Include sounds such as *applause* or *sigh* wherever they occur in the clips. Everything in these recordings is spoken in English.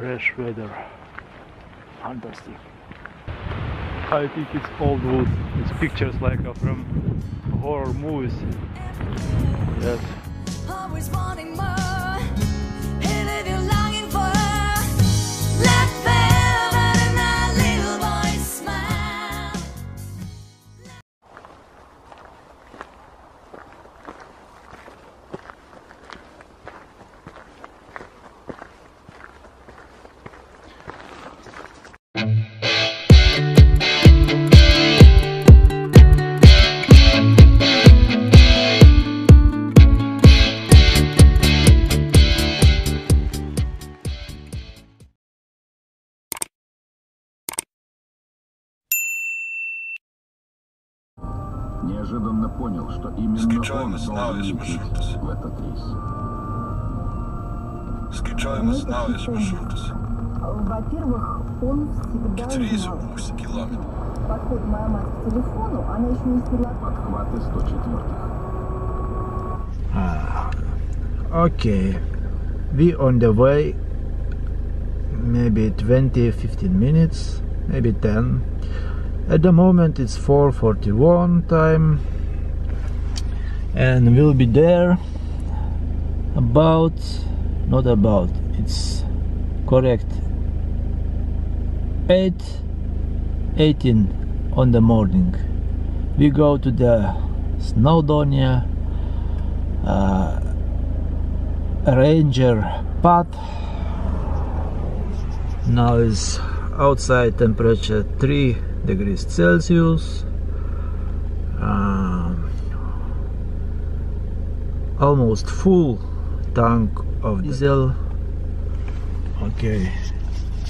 fresh weather. Fantastic. I think it's old wood. It's pictures like from horror movies. Yes. Скачаем он знавец должен лететь маршрутас. в этот рейс. Skaičiavimas naujas maršrutas. Во-первых, он всегда Keturiais знал. pusė kilometro. Подходит моя мать к телефону, она еще не сняла Подхваты 104-х. Okay, we on the way. Maybe 20, 15 minutes, maybe 10. At the moment it's 4:41 time, and we'll be there about, not about. It's correct. 8, 18 on the morning. We go to the Snowdonia. Uh, ranger path now is outside temperature 3 degrees celsius almost full tank of diesel okay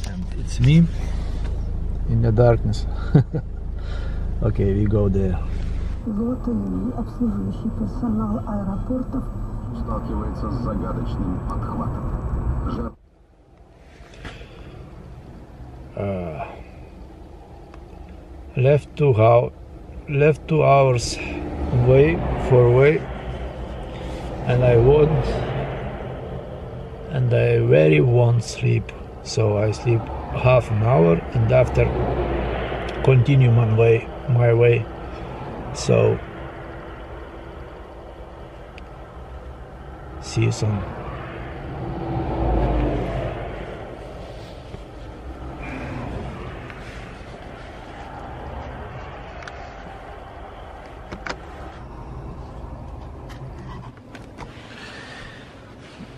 and it's me in the darkness *laughs* okay we go there Вот и обслуживающий персонал аэропортов. Сталкивается с загадочным подхватом. Жертв left two how left two hours way for way and I want and I very want sleep. So I sleep half an hour and after continue my way my way. So see you soon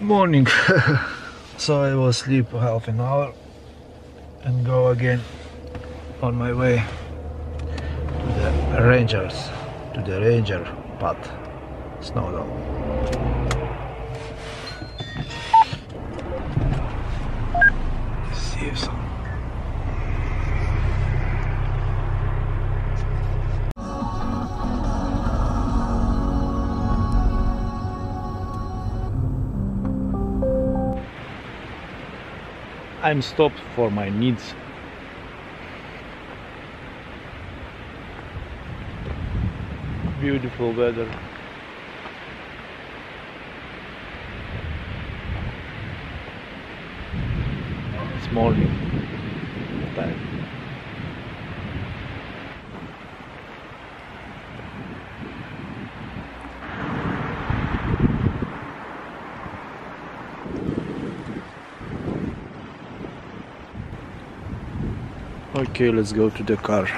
morning. *laughs* So i will sleep half an hour and go again on my way to the rangers to the ranger path snowdon I'm stopped for my needs. Beautiful weather. It's morning time. Okay, let's go to the car.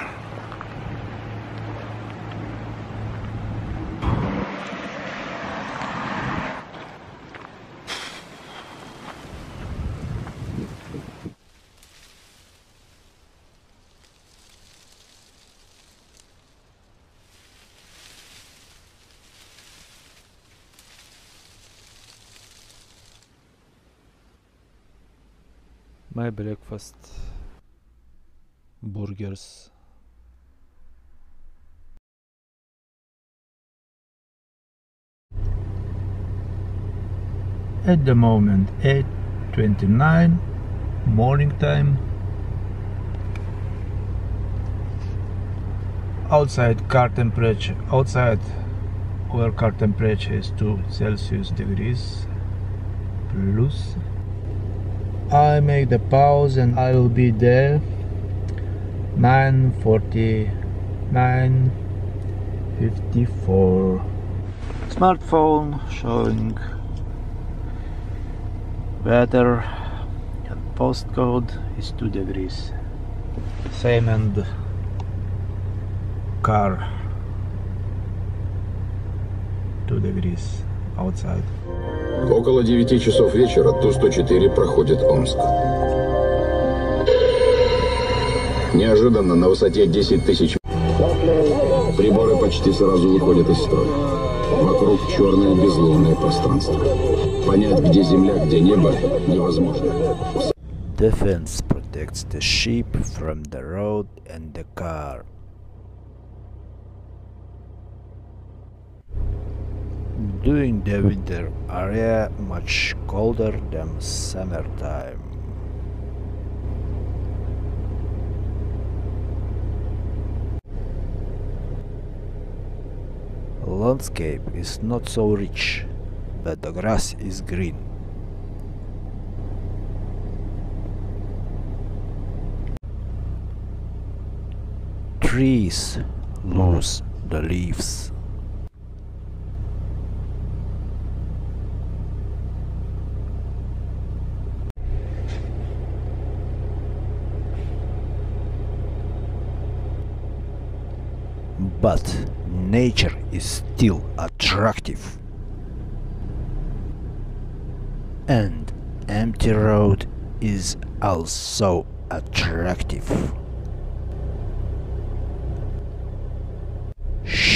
My breakfast burgers. At the moment 8.29 morning time. Outside car temperature outside our car temperature is 2 celsius degrees plus. I make the pause and I will be there 9:40 9:54 smartphone showing weather and postcode is 2 degrees same and car 2 degrees outside Около 9 часов вечера Ту-104 проходит Омск. Неожиданно на высоте 10 тысяч приборы почти сразу выходят из строя. Вокруг черное безлунное пространство. Понять, где земля, где небо, невозможно. Defense protects the ship from the road and the car. During the winter area much colder than summertime. Landscape is not so rich, but the grass is green. trees lose the leaves. But nature is still attractive. And empty road is also attractive.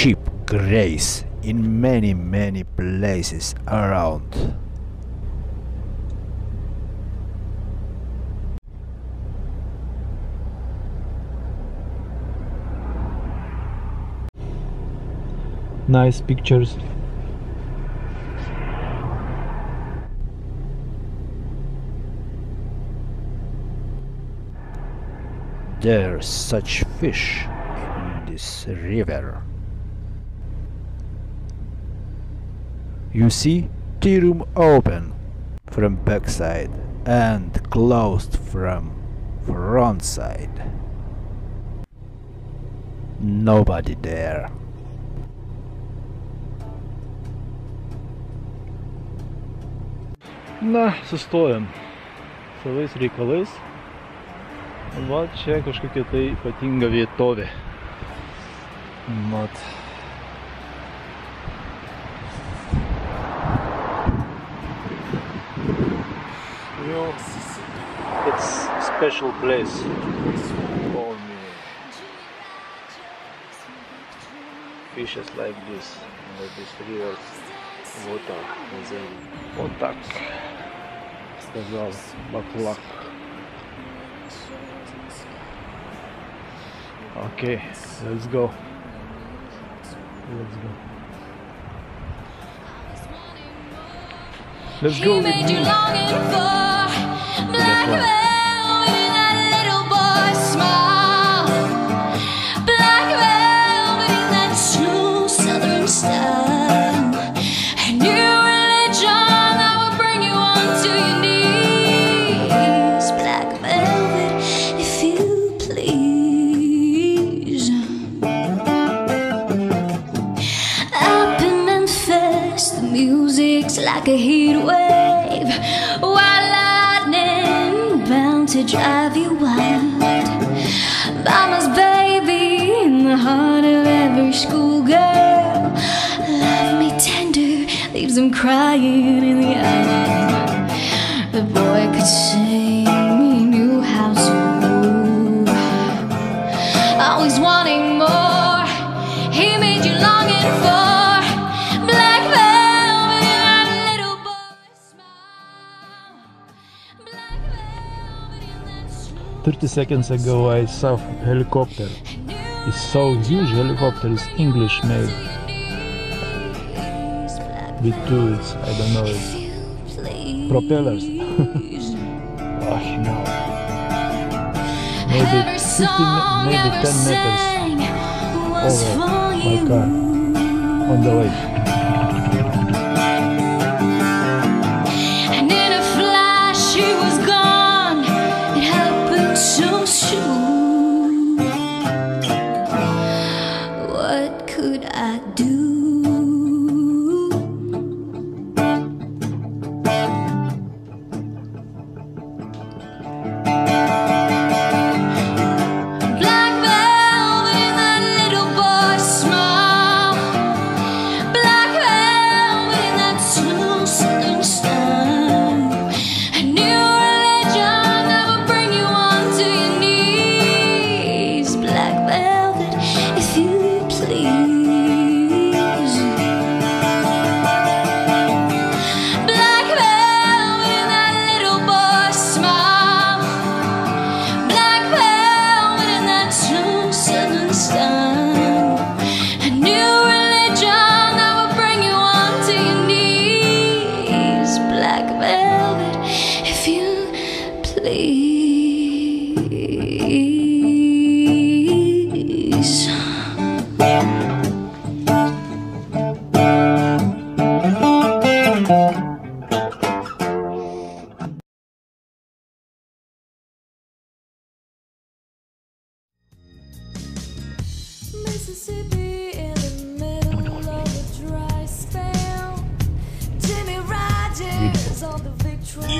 sheep graze in many many places around. Nice pictures. There's such fish in this river. You see, tea room open from backside and closed from front side. Nobody there. Na, sustojam savais reikalais. Va čia kažkokia tai ypatinga vietovė. Mat. It's special place for me. Fishes like this, like this river water, is a water. da biraz. Okay, let's go. Let's go. Let's go. He made you longing for black a heat wave. White lightning bound to drive you wild. Mama's baby in the heart of every schoolgirl. Love me tender, leaves them crying in the eye. The boy could 50 seconds ago I saw helicopter. It's so huge helicopter, it's English made. With two, it's, I don't know, it's propellers. *laughs* oh, no. Maybe fifteen, maybe 10 meters over my car on the way.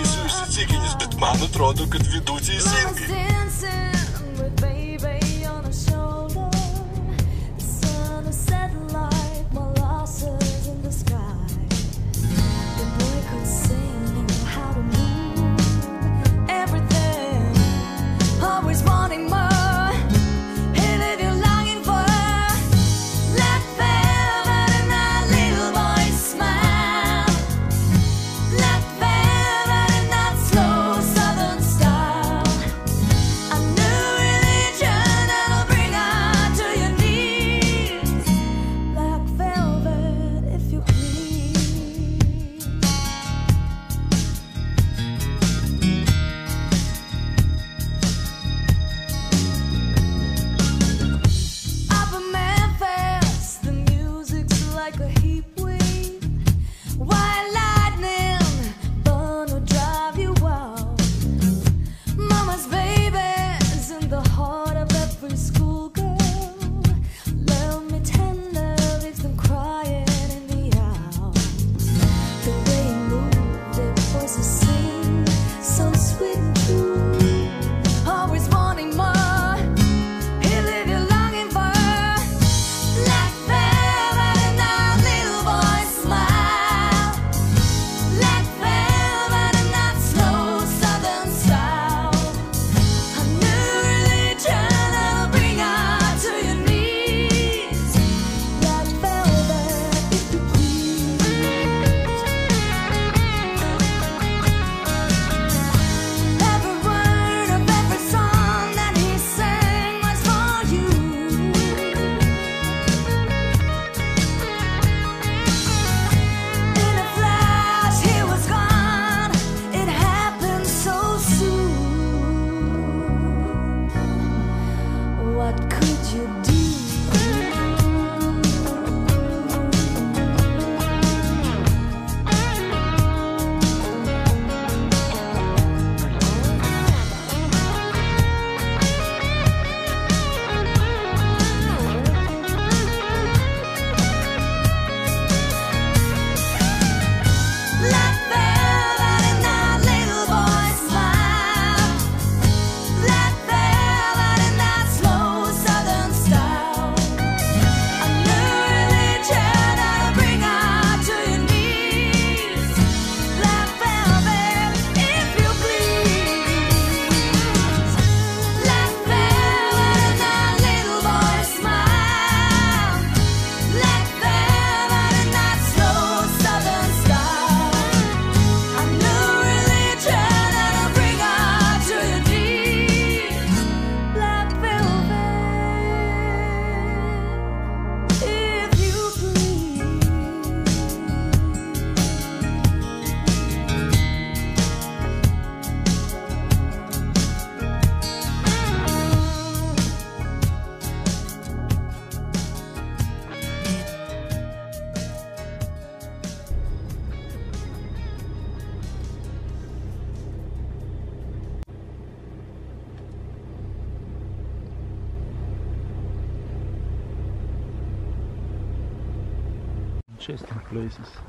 Ісус тільки не з бітману трону кад відуті зінки. interesting places.